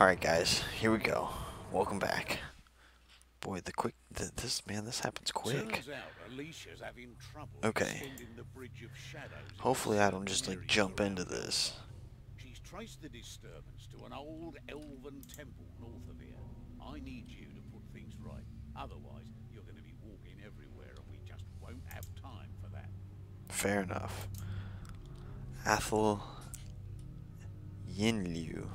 Alright guys, here we go. Welcome back. Boy, the quick, the, this, man, this happens quick. Turns out Olesya's having trouble Okay. extending the bridge of shadows into Hopefully I don't just like jump into this. She's traced the disturbance to an old elven temple north of here. I need you to put things right. Otherwise, you're going to be walking everywhere and we just won't have time for that. Fair enough. Athel Yenlui.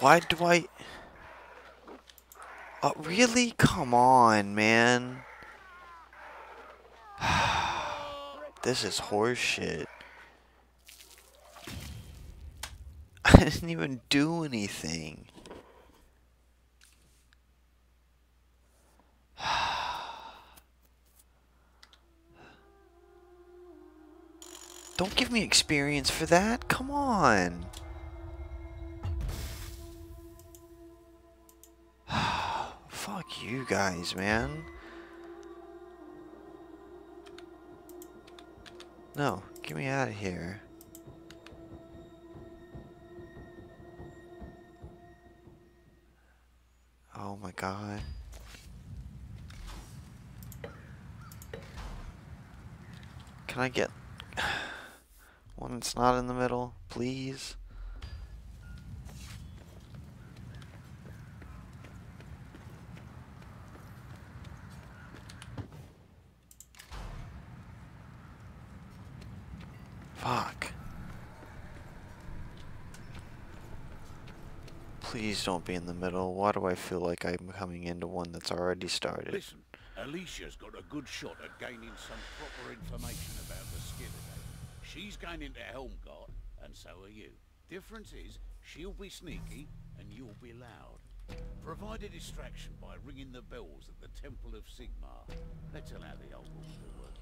Why do I... Oh, really? Come on, man. this is horseshit. I didn't even do anything. Don't give me experience for that. Come on. Fuck you guys, man. No, get me out of here. Oh my god. Can I get one that's not in the middle, please? Fuck. Please don't be in the middle. Why do I feel like I'm coming into one that's already started? Listen, Olesya's got a good shot at gaining some proper information about. She's going into Helmgart, and so are you. Difference is, she'll be sneaky, and you'll be loud. Provide a distraction by ringing the bells at the Temple of Sigmar. Let's allow the old woman to work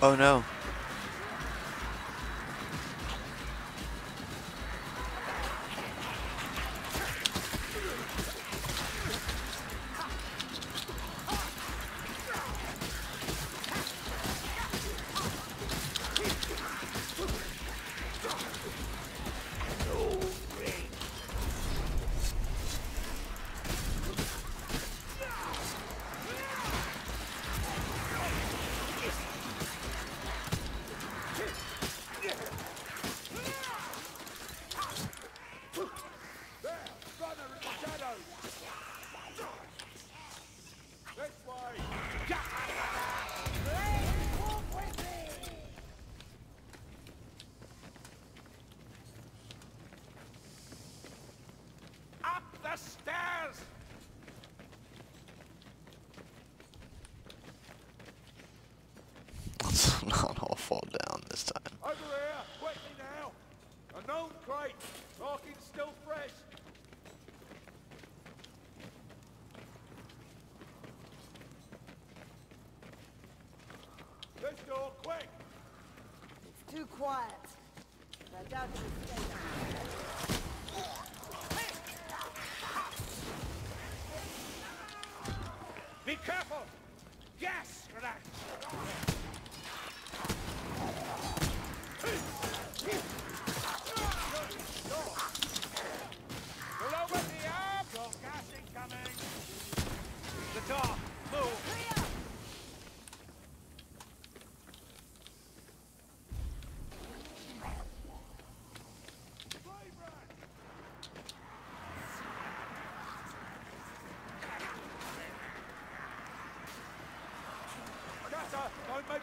Oh no. Quick. It's too quiet. I doubt it'll stay. Be careful. Gas grenade. We'll open the arm. Got gas incoming. The door. Move. Scatter. Don't make.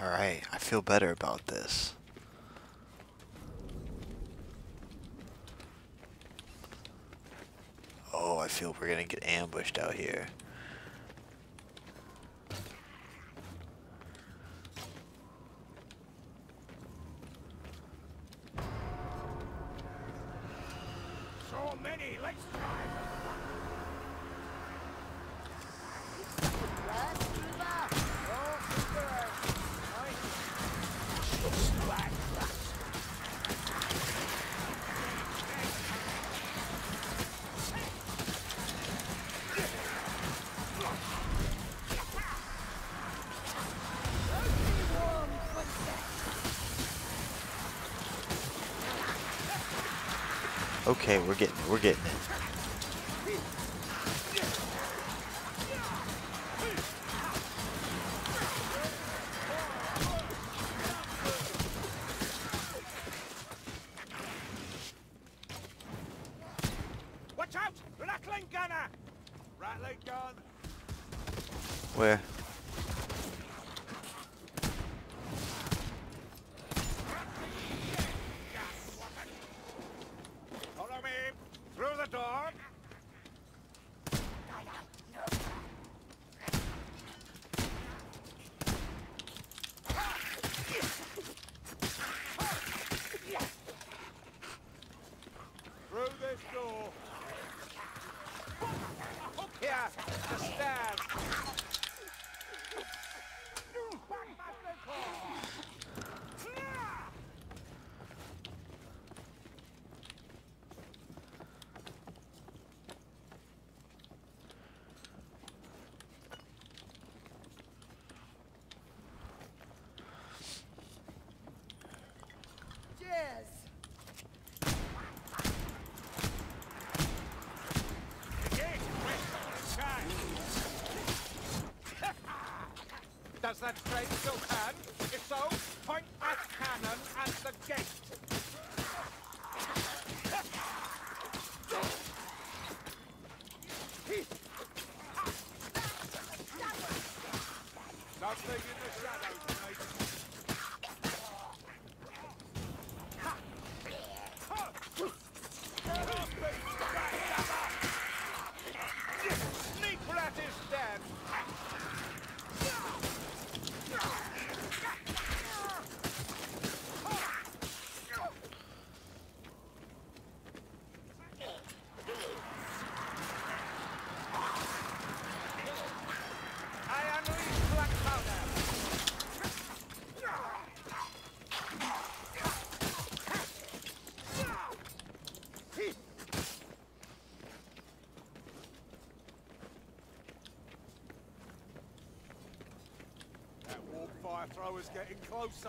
Alright, I feel better about this. Oh, I feel we're gonna get ambushed out here. Okay, we're getting it, we're getting it. That train still can. If so, point at cannon at the gate. Flamethrower's getting closer.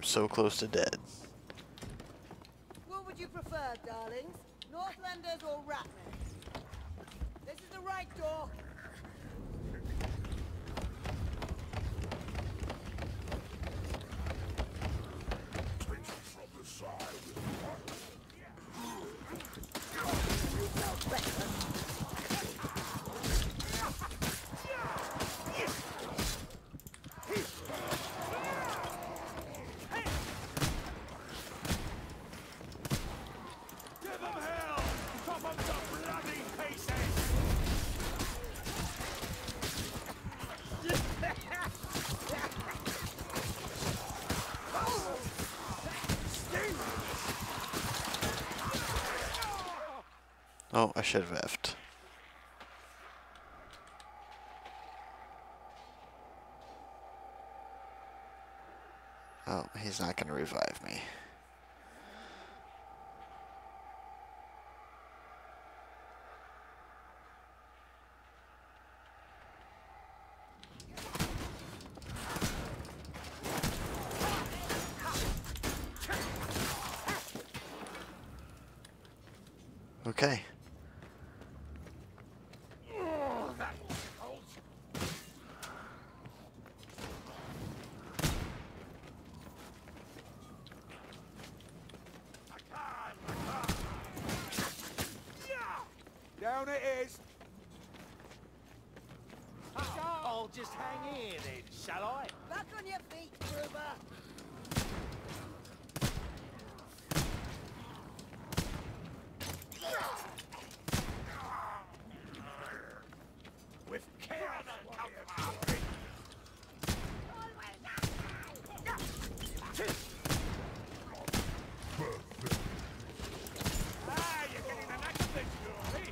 I'm so close to dead. What would you prefer, darlings? Northlanders or Ratmen? This is the right door. Oh, I should have effed. Oh, he's not going to revive me. Okay. Oh, that cold. Down it is. I'll just hang here then, shall I? Back on your feet, Kruber. With chaos. Ah, you're getting the knack of this, Goofy.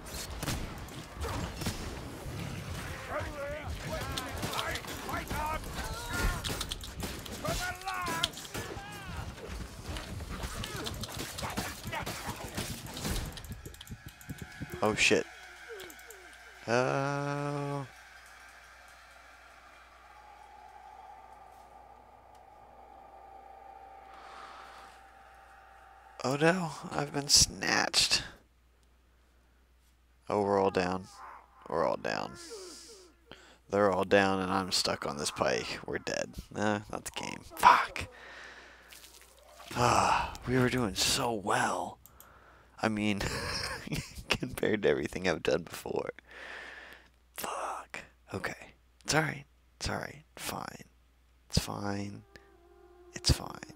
Right there. Fight, fight on. For the last. Oh shit. Oh. Oh no, I've been snatched. Oh, we're all down. We're all down. They're all down and I'm stuck on this pike. We're dead. Nah, not the game. Fuck. Ah, we were doing so well. I mean, compared to everything I've done before. Fuck. Okay. It's alright. It's alright. Fine. It's fine. It's fine.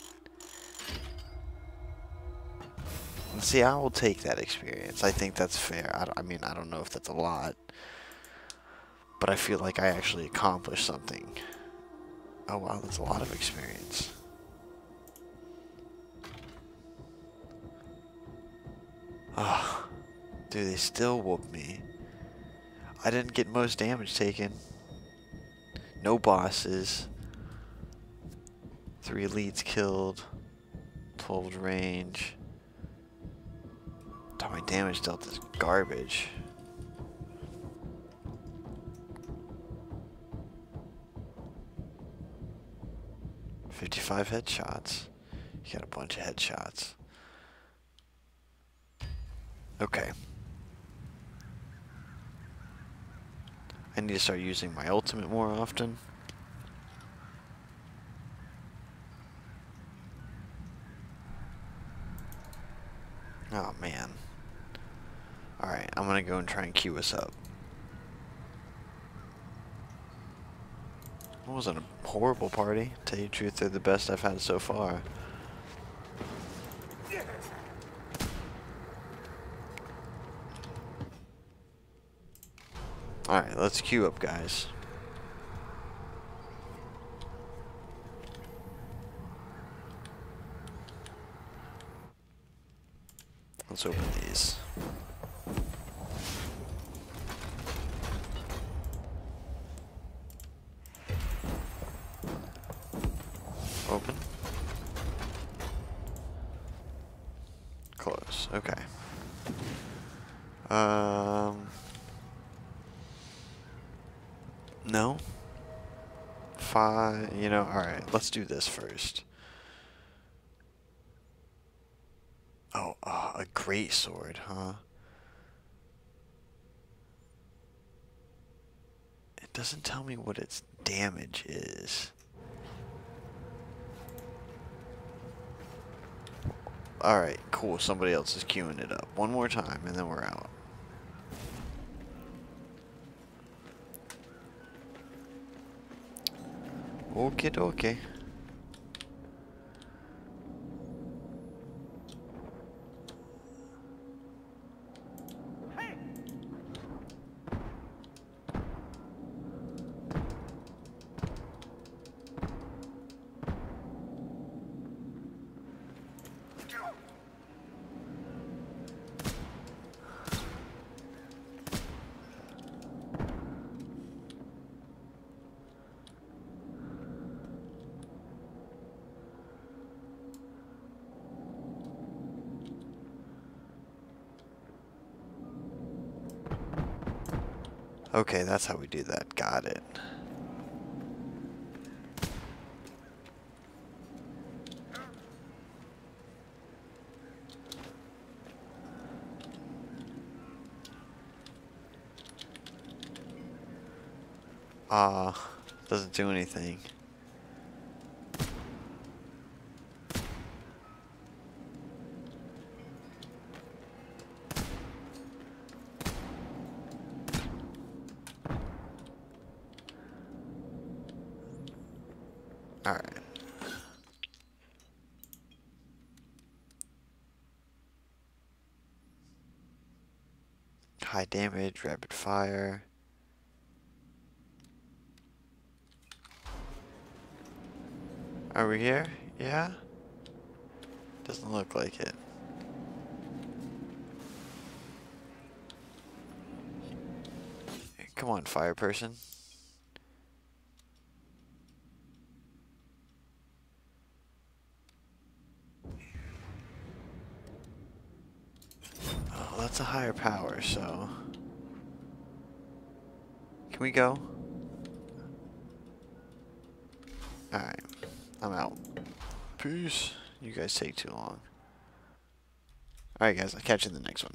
See, I will take that experience. I think that's fair. I, I mean, I don't know if that's a lot. But I feel like I actually accomplished something. Oh wow, that's a lot of experience. Ah, dude, they still whoop me. I didn't get most damage taken. No bosses. Three elites killed. 12 range. My damage dealt is garbage. Fifty-five headshots. You got a bunch of headshots. Okay. I need to start using my ultimate more often. Oh man. Alright, I'm gonna go and try and queue us up. It wasn't a horrible party. Tell you the truth, they're the best I've had so far. Alright, let's queue up, guys. Let's open these. Open. Close. Okay. Um. know? Alright, let's do this first. Oh, uh, a great sword, huh? It doesn't tell me what its damage is. Alright, cool. Somebody else is queuing it up. One more time, and then we're out. Okay, okay. Okay, that's how we do that. Got it. Ah, uh, doesn't do anything. Alright. High damage, Are we here? Yeah? Doesn't look like it. Come on, fire person. Oh, that's a higher power, so... Can we go? Alright. I'm out. Peace. You guys take too long. Alright guys, I'll catch you in the next one.